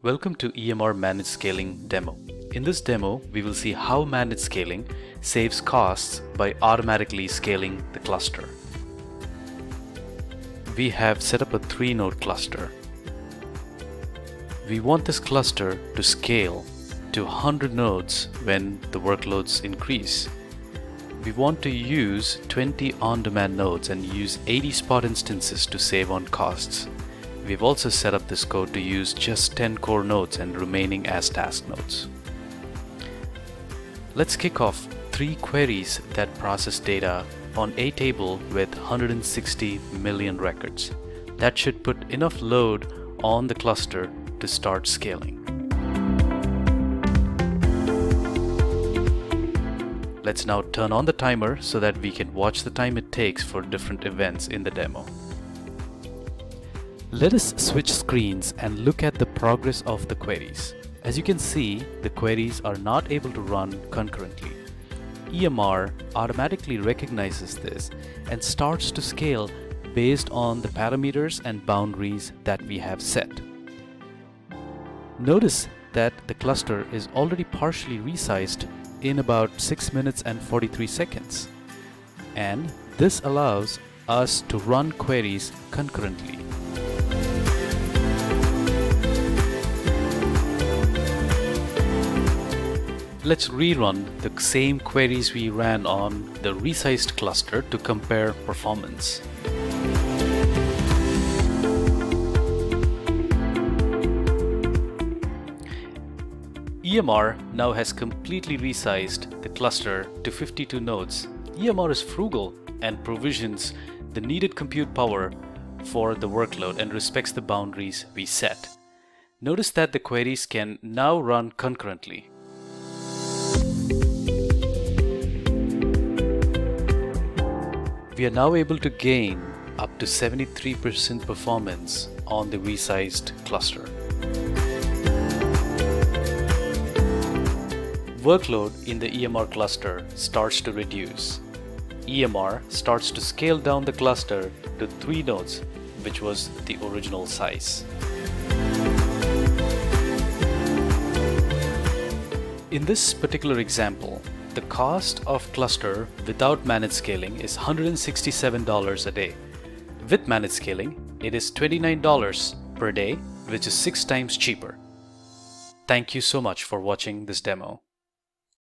Welcome to EMR Managed Scaling demo. In this demo, we will see how managed scaling saves costs by automatically scaling the cluster. We have set up a three node cluster. We want this cluster to scale to 100 nodes when the workloads increase. We want to use 20 on-demand nodes and use 80 spot instances to save on costs. We've also set up this code to use just 10 core nodes and remaining as task nodes. Let's kick off three queries that process data on a table with 160 million records. That should put enough load on the cluster to start scaling. Let's now turn on the timer so that we can watch the time it takes for different events in the demo. Let us switch screens and look at the progress of the queries. As you can see, the queries are not able to run concurrently. EMR automatically recognizes this and starts to scale based on the parameters and boundaries that we have set. Notice that the cluster is already partially resized in about 6 minutes and 43 seconds. And this allows us to run queries concurrently. Let's rerun the same queries we ran on the resized cluster to compare performance. EMR now has completely resized the cluster to 52 nodes. EMR is frugal and provisions the needed compute power for the workload and respects the boundaries we set. Notice that the queries can now run concurrently. We are now able to gain up to 73% performance on the resized cluster. Workload in the EMR cluster starts to reduce. EMR starts to scale down the cluster to 3 nodes, which was the original size. In this particular example, the cost of cluster without managed scaling is $167 a day. With managed scaling, it is $29 per day, which is 6 times cheaper. Thank you so much for watching this demo.